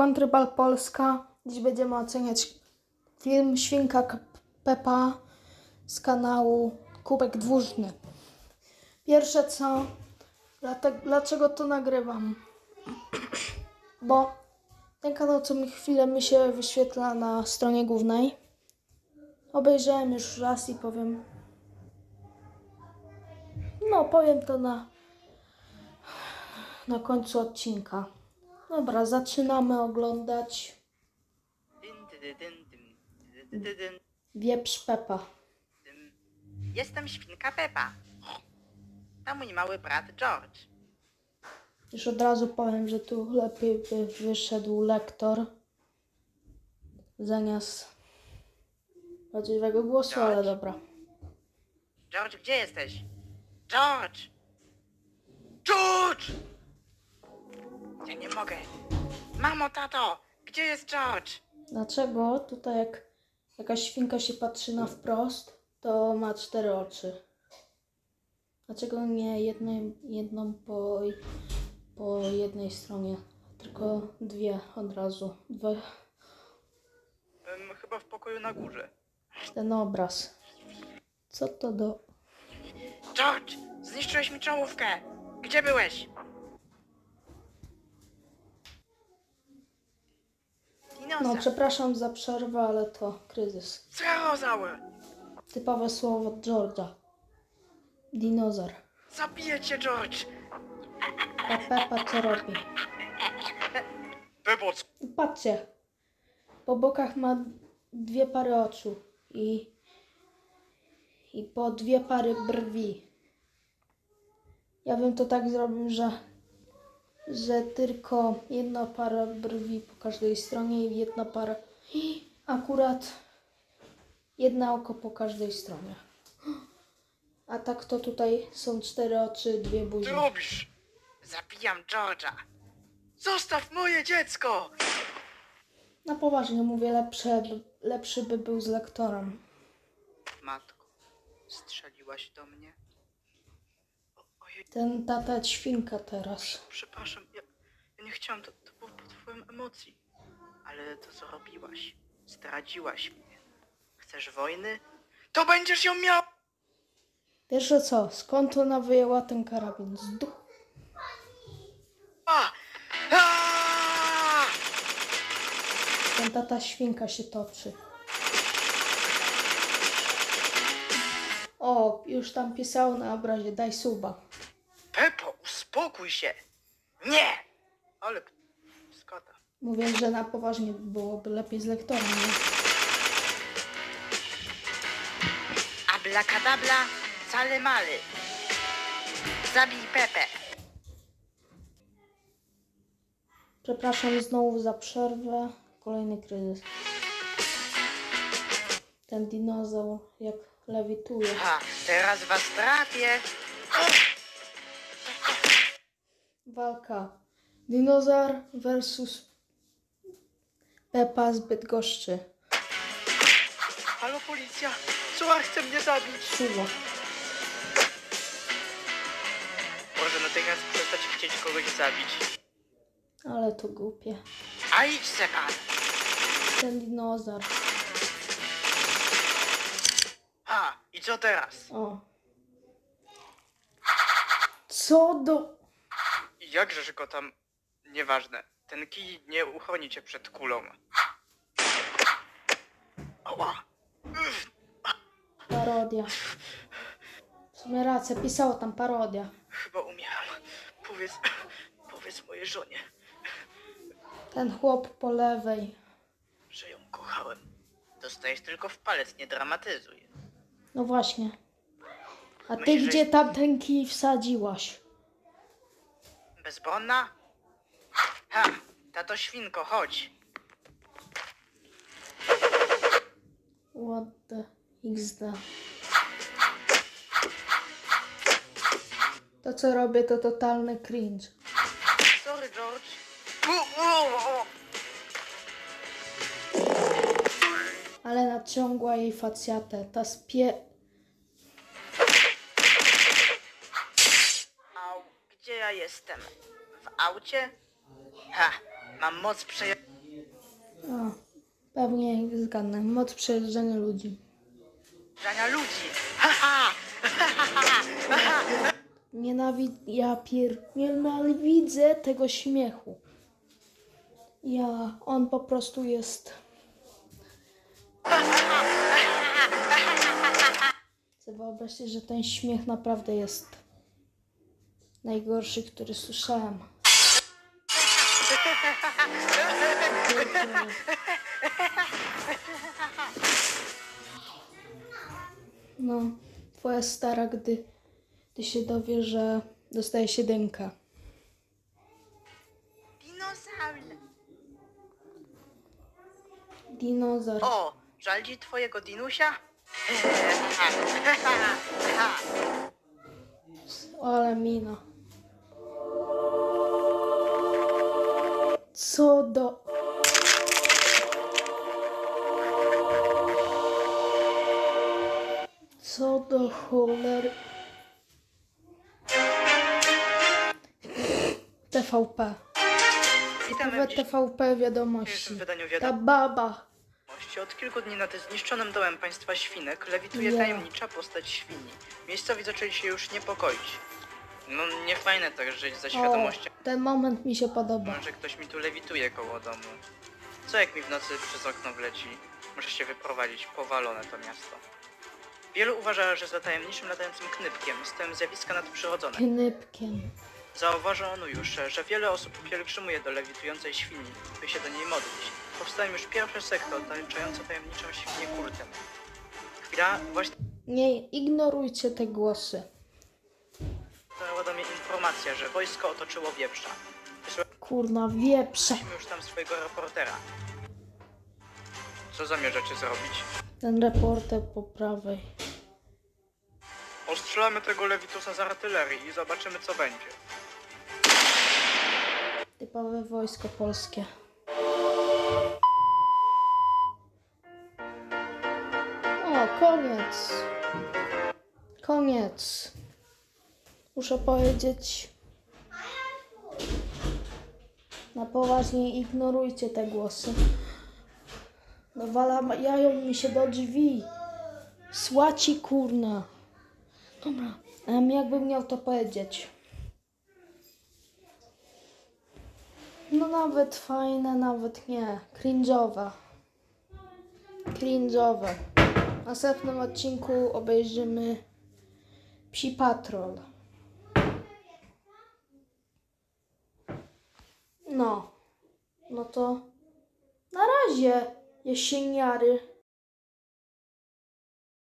Contrybal Polska. Dziś będziemy oceniać film Świnka Pepa z kanału Kubek Dwóżny. Pierwsze co, dlaczego to nagrywam? Bo ten kanał co mi chwilę mi się wyświetla na stronie głównej. Obejrzałem już raz i powiem. No, powiem to na, na końcu odcinka. Dobra, zaczynamy oglądać Wieprz Pepa. Jestem świnka Pepa. To mój mały brat George. Już od razu powiem, że tu lepiej by wyszedł lektor zamiast prawdziwego głosu, ale dobra. George, gdzie jesteś? George! George! Ja nie mogę. Mamo, tato, gdzie jest George? Dlaczego tutaj jak jakaś świnka się patrzy na wprost, to ma cztery oczy? Dlaczego nie jednej, jedną po, po jednej stronie, tylko dwie od razu? Dwa, chyba w pokoju na górze. ten obraz. Co to do... George, zniszczyłeś mi czołówkę. Gdzie byłeś? No, przepraszam za przerwę, ale to kryzys. Zauważyły. Typowe słowo George'a. Dinozaur. Zabiję cię, George. A Pepa co robi? Wyboc. Patrzcie. Po bokach ma dwie pary oczu i, i po dwie pary brwi. Ja bym to tak zrobił, że, że tylko jedna para brwi po każdej stronie i jedna para. Akurat jedno oko po każdej stronie. A tak to tutaj są cztery oczy, dwie buzi. Ty robisz? Zabijam George'a. Zostaw moje dziecko! Na poważnie mówię, lepsze, lepszy by był z lektorem. Matko, strzeliłaś do mnie? Ten tata świnka teraz. przepraszam, ja, ja nie chciałam, to, to było pod wpływem emocji. Ale to co robiłaś? Zdradziłaś mnie. Chcesz wojny? To będziesz ją miał! Pierwsze co, skąd ona wyjęła ten karabin? Z du- A! A! ten tata świnka się toczy. O, już tam pisało na obrazie, daj suba. Uspokój się! Nie! Ale skota. Mówię, że na poważnie byłoby lepiej z lektorem, nie? Ablakadabla, sale maly. Zabij Pepe. Przepraszam znowu za przerwę. Kolejny kryzys. Ten dinozaur jak lewituje. Ha, teraz was trafię. Walka. Dinozaur versus Pepa z Bydgoszczy. Halo policja, Suar chce mnie zabić. Suwa. Może natychmiast przestać chcieć kogoś zabić. Ale to głupie. A idź se pan. Ten dinozaur. Ha, i co teraz? O. Co do... Jakżeż go tam... Nieważne. Ten kij nie uchroni cię przed kulą. Ała. Parodia. W sumie racja, pisało tam parodia. chyba umieram. Powiedz... Powiedz mojej żonie, Ten chłop po lewej. że ją kochałem. Dostajesz tylko w palec, nie dramatyzuj. No właśnie. A ty Myślisz, że- gdzie tam ten kij wsadziłaś? Bezbronna? Ha, tato świnko, chodź. What the XD. To co robię to totalny cringe. Sorry, George. U, u, u. Ale nadciągła jej facjatę. Ta spie... gdzie ja jestem? W aucie? Ha, mam moc przeja... A, pewnie zgadnę. Moc przejeżdżania ludzi. Ludzi. Haha! Nienawid... Ja pier... Nienawidzę tego śmiechu. Ja... On po prostu jest... Wyobrazić, że ten śmiech naprawdę jest najgorszy, który słyszałem. No, twoja stara, gdy, gdy się dowie, że dostaje siedemkę. Dinozaur. Dinozaur. O, żal ci twojego dinusia? Ale mina. Co do... Co do cholery... TVP. Witamy w TVP wiadomości. wydaniu Ta wiadomości. baba. Od kilku dni nad zniszczonym dołem państwa świnek lewituje Ja. tajemnicza postać świni. Miejscowi zaczęli się już niepokoić. No nie fajne tak żyć O, świadomością, ten moment mi się podoba. że ktoś mi tu lewituje koło domu. Co jak mi w nocy przez okno wleci? Muszę się wyprowadzić, powalone to miasto. Wielu uważa, że za tajemniczym latającym knypkiem stoją zjawiska nadprzyrodzone. Knypkiem. Zauważono już, że wiele osób pielgrzymuje do lewitującej świni, by się do niej modlić. Powstają już pierwsze sekty otaczające tajemniczą świnię kultem. Chwila, właśnie Nie ignorujcie te głosy. Informacja, że wojsko otoczyło wieprza. Kurna, wieprze. Wysłaliśmy już tam swojego reportera. Co zamierzacie zrobić? Ten reporter po prawej. Ostrzelamy tego lewitusa z artylerii i zobaczymy co będzie. Typowe wojsko polskie. O, koniec. Koniec. Muszę powiedzieć. Na poważnie ignorujcie te głosy. Nawala jają mi się do drzwi. Słaci kurna. Dobra, em, jakbym miał to powiedzieć. No nawet fajne, nawet nie. Cringe'owe. Cringe'owe. W następnym odcinku obejrzymy Psi Patrol. No. No to na razie, jesieniary.